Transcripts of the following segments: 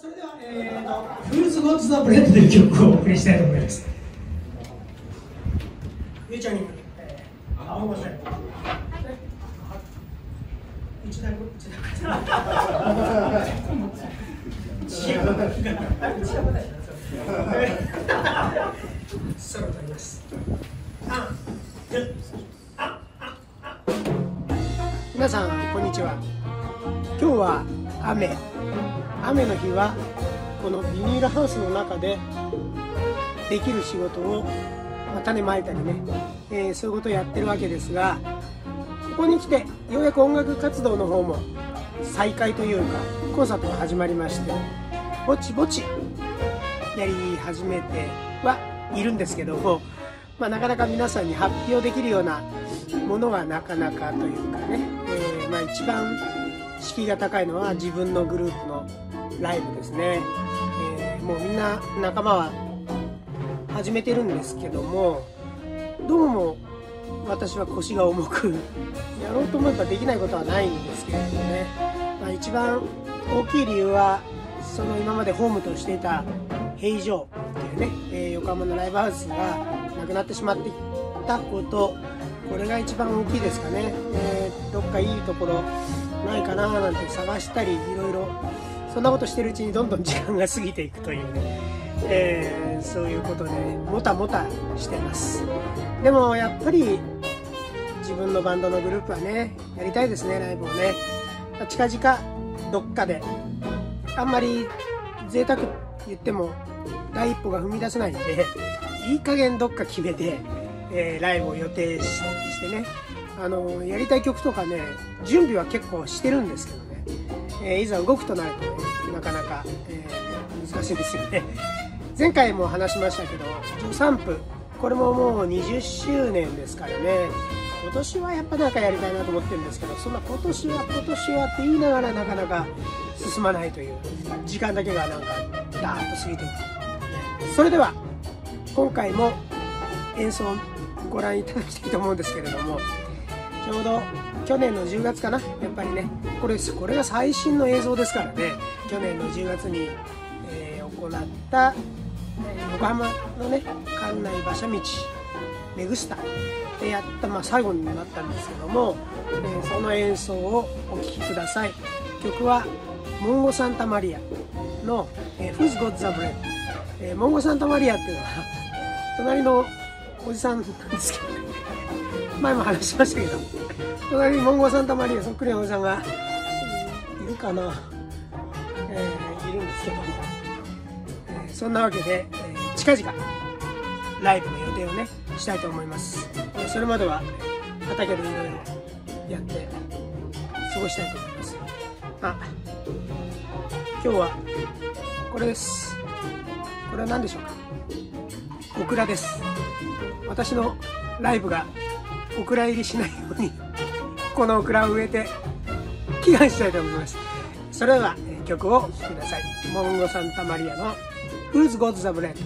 それでは、えーと、 Who's Got The Bread という曲をお送りしたいと思います。 featuring、えー、青山さん。一台一台。ソロとります。皆さんこんにちは。今日は雨。日はこのビニールハウスの中でできる仕事を、まあ、種まいたりね、えー、そういうことをやってるわけですがここに来てようやく音楽活動の方も再開というかコンサートが始まりましてぼちぼちやり始めてはいるんですけども、まあ、なかなか皆さんに発表できるようなものがなかなかというかね、えー、まあ、一番敷居が高いのは自分のグループのライブですね、えー、もうみんな仲間は始めてるんですけどもどうも私は腰が重くやろうと思えばできないことはないんですけれどもね、まあ、一番大きい理由はその今までホームとしていた平城っていうね、えー、横浜のライブハウスがなくなってしまっていたこと。これが一番大きいですかね、えー、どっかいいところないかななんて探したりいろいろそんなことしてるうちにどんどん時間が過ぎていくというね、えー、そういうことでもたもたしてます。でもやっぱり自分のバンドのグループはねやりたいですねライブをね。近々どっかであんまり贅沢言っても第一歩が踏み出せないんでいい加減どっか決めて、えー、ライブを予定してね。あのやりたい曲とかね準備は結構してるんですけど、え、いざ動くとなるとねなかなか、え、難しいですよね。前回も話しましたけど13分これももう20周年ですからね。今年はやっぱなんかやりたいなと思ってるんですけどそんな今年は今年はって言いながらなかなか進まないという時間だけがなんかダーッと過ぎていくそれでは今回も演奏をご覧いただきたいと思うんですけれどもちょうど去年の10月かなやっぱりねこれこれが最新の映像ですからね去年の10月に、えー、行った、え、横浜のね館内馬車道メグスタでやった、まあ、最後になったんですけども、えー、その演奏をお聴きください。曲はモンゴサンタマリアの「えー、Who's Got the Bread」え、モンゴサンタマリアっていうのは 隣のおじさんなんですけどね。前も話しましたけど隣にモンゴサンタマリアそっくりなおじさんが、いるかな、えー、いるんですけども、えー、そんなわけで、えー、近々ライブの予定をねしたいと思います、えー、それまでは畑でいろいろやって過ごしたいと思います。あ今日はこれです。これは何でしょうか？オクラです。私のライブがお蔵入りしないように。このオクラを植えて祈願したいと思います。それでは曲をお聴きください。モンゴサンタマリアの「Who's Got the Bread」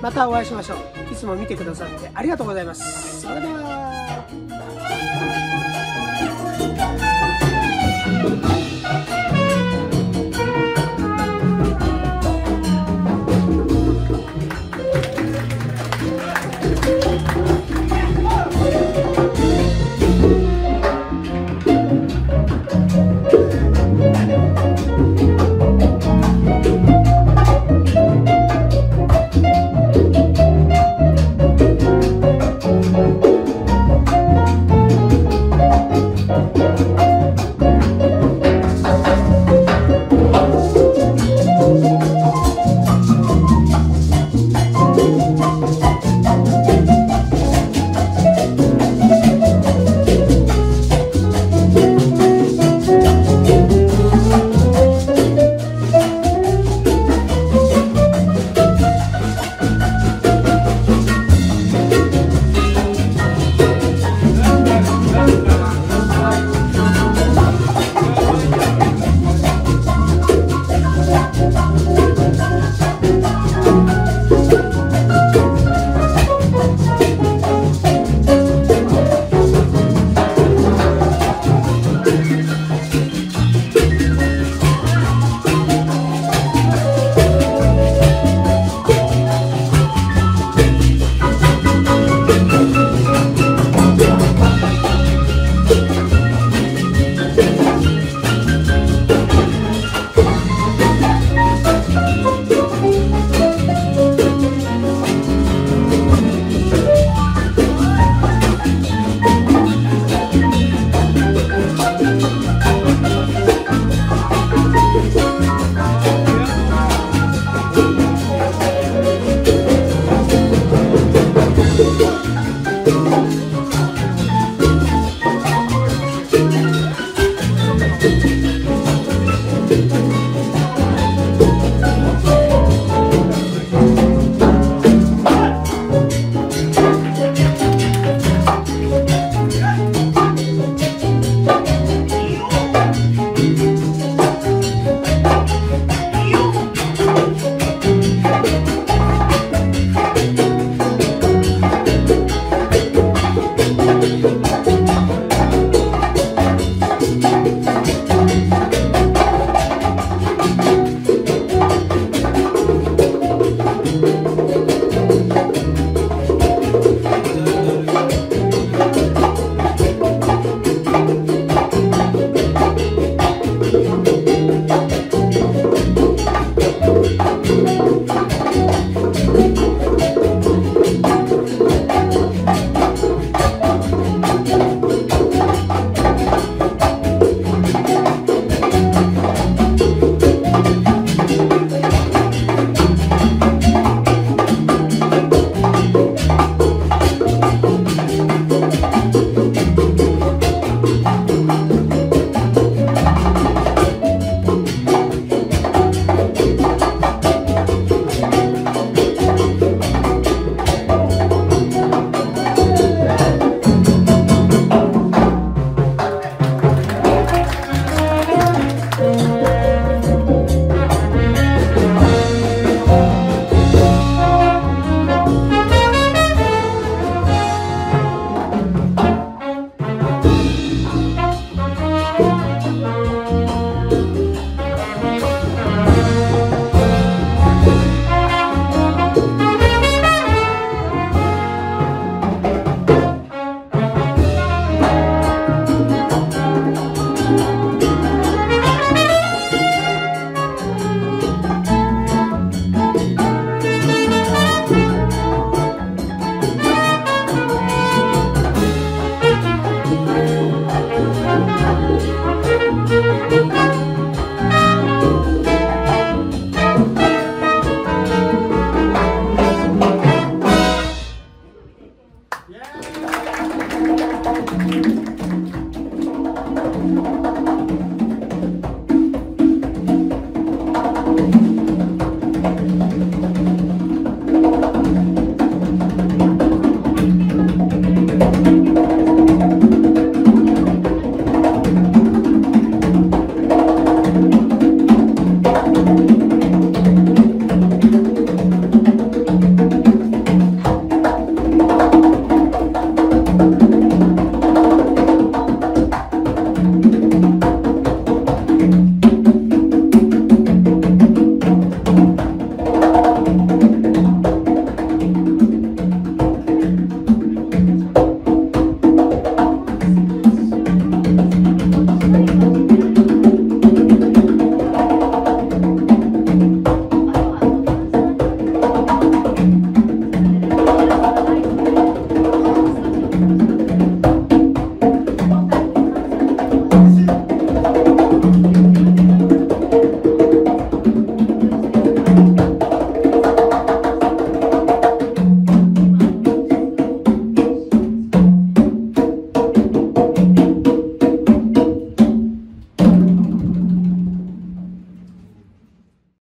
またお会いしましょう。いつも見てくださってありがとうございます。それでは。